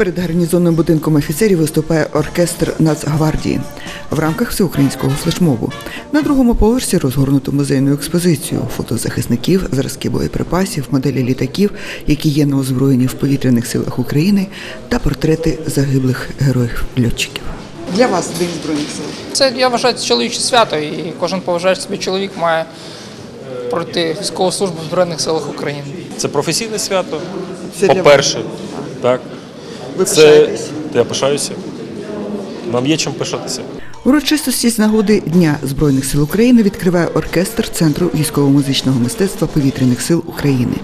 Перед гарнізонним будинком офіцерів виступає оркестр Нацгвардії в рамках всеукраїнського флешмобу. На другому поверсі розгорнуто музейну експозицію фото захисників, зразки боєприпасів, моделі літаків, які є на озброєнні в повітряних силах України, та портрети загиблих героїв льотчиків. Для вас День Збройних сил. Це я вважаю це чоловіче свято, і кожен поважаючий собі чоловік має пройти військову службу в Збройних силах України. Це професійне свято. По-перше, так. Ви Це пишаєтесь? я пишаюся. Нам є чим пишатися. Урочистості з нагоди Дня Збройних сил України відкриває оркестр Центру військово-музичного мистецтва повітряних сил України.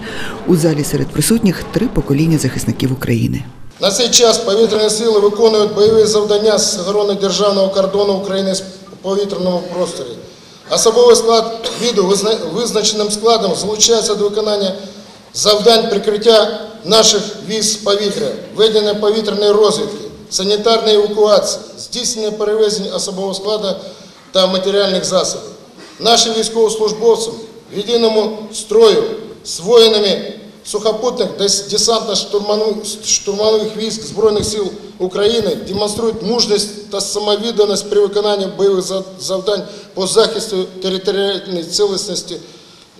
У залі серед присутніх три покоління захисників України. На цей час повітряні сили виконують бойові завдання з охорони державного кордону України в повітряному просторі. Особовий склад віду визначеним складом залучається до виконання завдань прикриття наших військ повітря, ведення повітряної розвідки, санітарної евакуації, здійснення перевезень особового складу та матеріальних засобів. Наші військовослужбовці в єдиному строю з воїнами сухопутних десантно-штурмових військ Збройних сил України демонструють мужність та самовідданість при виконанні бойових за- завдань по захисту територіальної цілісності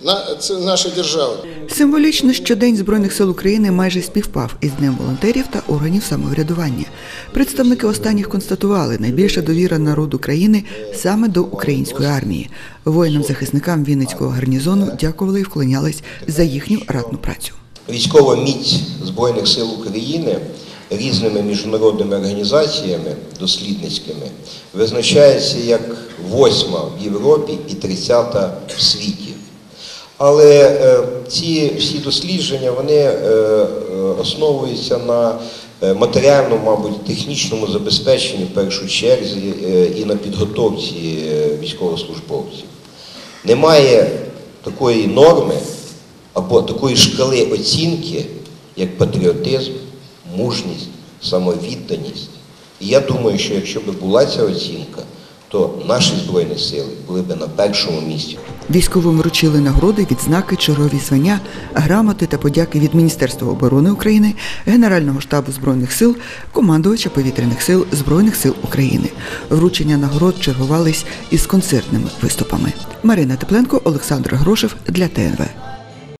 на- це нашої держави. Символічно, що День Збройних сил України майже співпав із Днем волонтерів та органів самоврядування. Представники останніх констатували, найбільша довіра народу країни саме до української армії. Воїнам-захисникам Вінницького гарнізону дякували і вклонялись за їхню ратну працю. Військова міць Збройних сил України різними міжнародними організаціями дослідницькими визначається як восьма в Європі і тридцята в світі. Але е, ці всі дослідження вони е, е, основуються на матеріальному, мабуть, технічному забезпеченні в першу черзі е, і на підготовці військовослужбовців. Немає такої норми або такої шкали оцінки, як патріотизм, мужність, самовідданість. І я думаю, що якщо б була ця оцінка, то наші Збройні сили були б на першому місці. Військовим вручили нагороди, відзнаки, чергові звання, грамоти та подяки від Міністерства оборони України, Генерального штабу збройних сил, командувача повітряних сил Збройних сил України. Вручення нагород чергувались із концертними виступами. Марина Тепленко, Олександр Грошев для ТНВ.